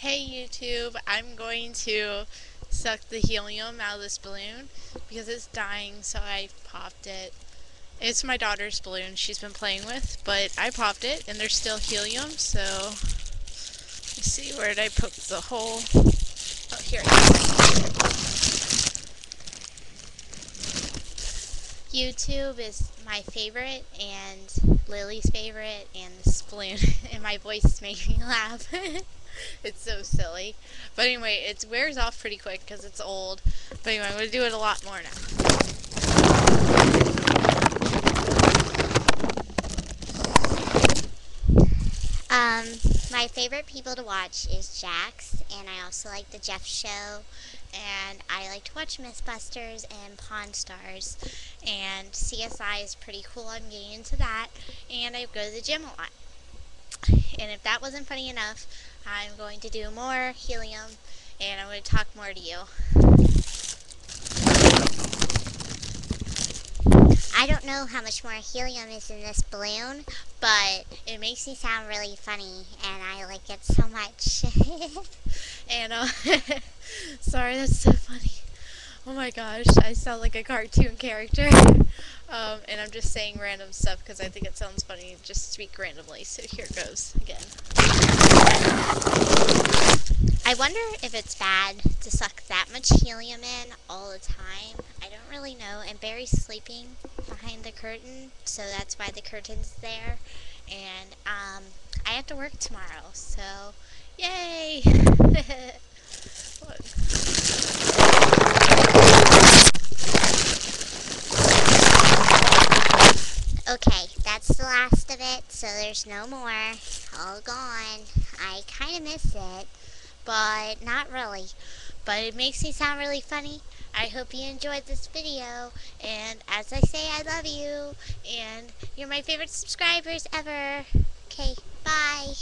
Hey YouTube, I'm going to suck the helium out of this balloon because it's dying so I popped it. It's my daughter's balloon she's been playing with, but I popped it and there's still helium so let's see where did I poke the hole? Oh here YouTube is my favorite and Lily's favorite and this balloon and my voice makes me laugh. it's so silly. But anyway, it wears off pretty quick because it's old. But anyway, I'm going to do it a lot more now. Um, my favorite people to watch is Jax, and I also like the Jeff Show, and I like to watch Mythbusters and Pawn Stars, and CSI is pretty cool. I'm getting into that, and I go to the gym a lot. And if that wasn't funny enough, I'm going to do more helium and I'm going to talk more to you. I don't know how much more helium is in this balloon, but it makes me sound really funny and I like it so much. and uh, sorry, that's so funny. Oh my gosh, I sound like a cartoon character. Um, and I'm just saying random stuff because I think it sounds funny just speak randomly. So here goes again. I wonder if it's bad to suck that much helium in all the time. I don't really know. And Barry's sleeping behind the curtain, so that's why the curtain's there. And um, I have to work tomorrow, so yay! Okay, that's the last of it, so there's no more. All gone. I kind of miss it, but not really. But it makes me sound really funny. I hope you enjoyed this video, and as I say, I love you, and you're my favorite subscribers ever. Okay, bye.